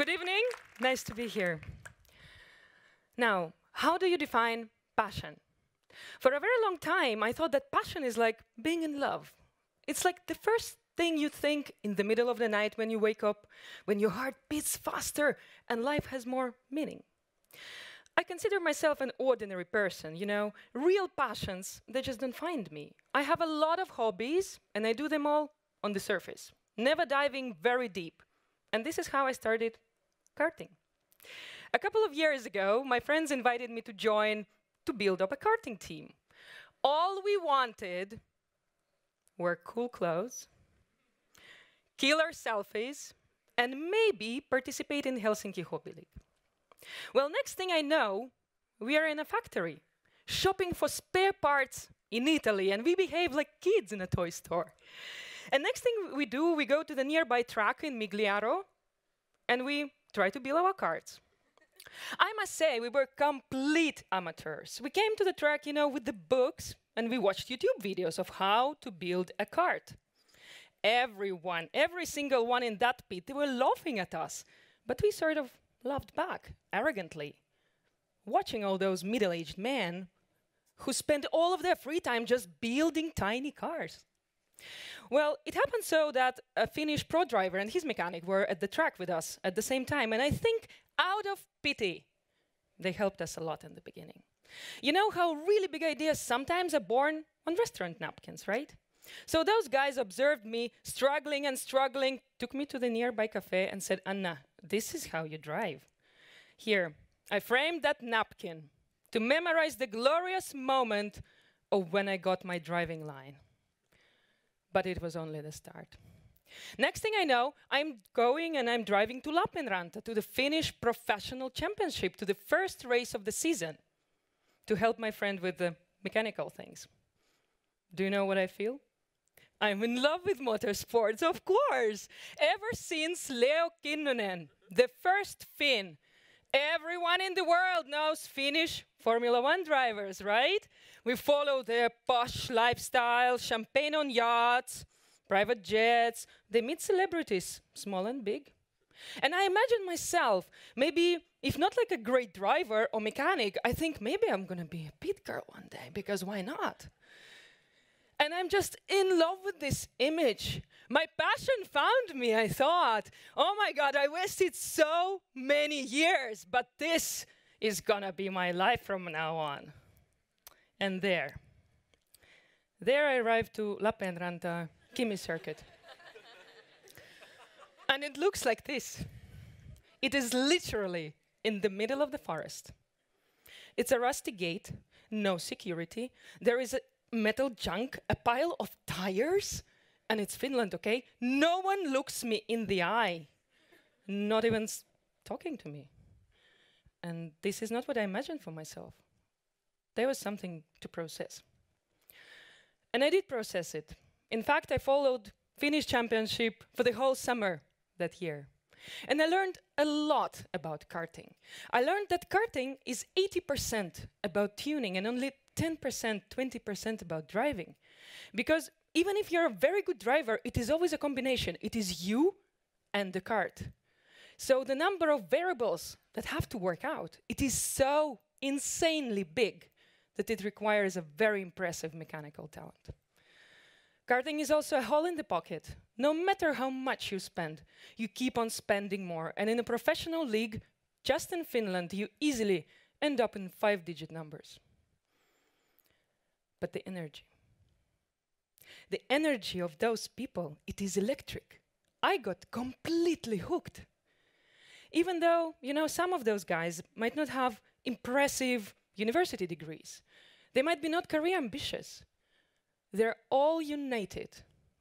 Good evening. Nice to be here. Now, how do you define passion? For a very long time, I thought that passion is like being in love. It's like the first thing you think in the middle of the night when you wake up, when your heart beats faster and life has more meaning. I consider myself an ordinary person, you know, real passions, they just don't find me. I have a lot of hobbies and I do them all on the surface, never diving very deep. And this is how I started karting. A couple of years ago, my friends invited me to join to build up a karting team. All we wanted were cool clothes, killer selfies, and maybe participate in Helsinki Hobby League. Well, next thing I know, we are in a factory, shopping for spare parts in Italy, and we behave like kids in a toy store. And next thing we do, we go to the nearby track in Migliaro, and we try to build our karts. I must say, we were complete amateurs. We came to the track, you know, with the books, and we watched YouTube videos of how to build a kart. Everyone, every single one in that pit, they were laughing at us. But we sort of laughed back, arrogantly, watching all those middle aged men who spent all of their free time just building tiny cars. Well, it happened so that a Finnish pro driver and his mechanic were at the track with us at the same time, and I think out of pity, they helped us a lot in the beginning. You know how really big ideas sometimes are born on restaurant napkins, right? So those guys observed me struggling and struggling, took me to the nearby cafe and said, Anna, this is how you drive. Here, I framed that napkin to memorize the glorious moment of when I got my driving line. But it was only the start. Next thing I know, I'm going and I'm driving to Lappeenranta, to the Finnish Professional Championship, to the first race of the season, to help my friend with the mechanical things. Do you know what I feel? I'm in love with motorsports, of course. Ever since Leo Kinnunen, the first Finn, everyone in the world knows Finnish Formula One drivers, right? We follow their posh lifestyle, champagne on yachts, private jets. They meet celebrities, small and big. And I imagine myself, maybe if not like a great driver or mechanic, I think maybe I'm gonna be a pit girl one day, because why not? And I'm just in love with this image. My passion found me, I thought. Oh my God, I wasted so many years, but this is gonna be my life from now on. And there, there I arrived to Lappeenranta Kimi circuit. and it looks like this. It is literally in the middle of the forest. It's a rusty gate, no security. There is a metal junk, a pile of tires, and it's Finland, okay? No one looks me in the eye, not even talking to me. And this is not what I imagined for myself. There was something to process. And I did process it. In fact, I followed Finnish championship for the whole summer that year. And I learned a lot about karting. I learned that karting is 80% about tuning and only 10%, 20% about driving. Because even if you're a very good driver, it is always a combination. It is you and the kart. So the number of variables that have to work out, it is so insanely big that it requires a very impressive mechanical talent. Karting is also a hole in the pocket. No matter how much you spend, you keep on spending more. And in a professional league, just in Finland, you easily end up in five digit numbers but the energy. The energy of those people, it is electric. I got completely hooked. Even though, you know, some of those guys might not have impressive university degrees, they might be not career ambitious. They're all united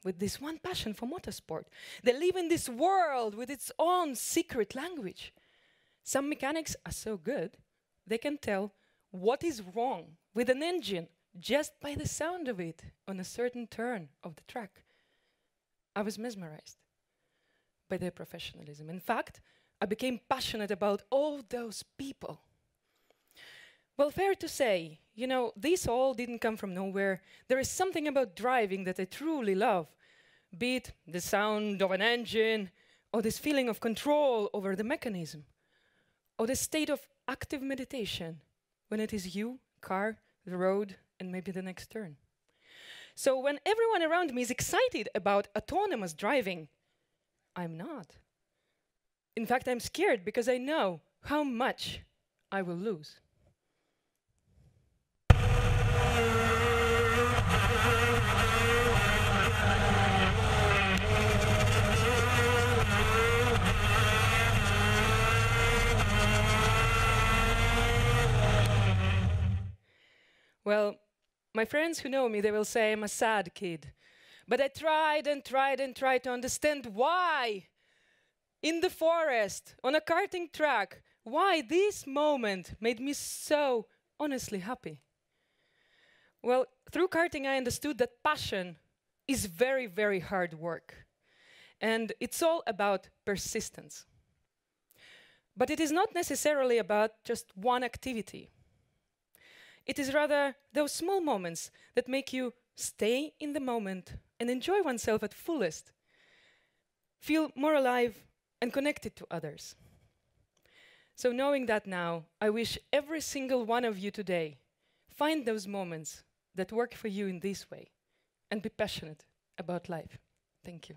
with this one passion for motorsport. They live in this world with its own secret language. Some mechanics are so good, they can tell what is wrong with an engine just by the sound of it on a certain turn of the track. I was mesmerized by their professionalism. In fact, I became passionate about all those people. Well, fair to say, you know, this all didn't come from nowhere. There is something about driving that I truly love, be it the sound of an engine, or this feeling of control over the mechanism, or the state of active meditation when it is you, car, the road, and maybe the next turn. So when everyone around me is excited about autonomous driving, I'm not. In fact, I'm scared because I know how much I will lose. Well, my friends who know me, they will say I'm a sad kid. But I tried and tried and tried to understand why in the forest, on a karting track, why this moment made me so honestly happy. Well, through karting, I understood that passion is very, very hard work. And it's all about persistence. But it is not necessarily about just one activity. It is rather those small moments that make you stay in the moment and enjoy oneself at fullest, feel more alive and connected to others. So, knowing that now, I wish every single one of you today find those moments that work for you in this way and be passionate about life. Thank you.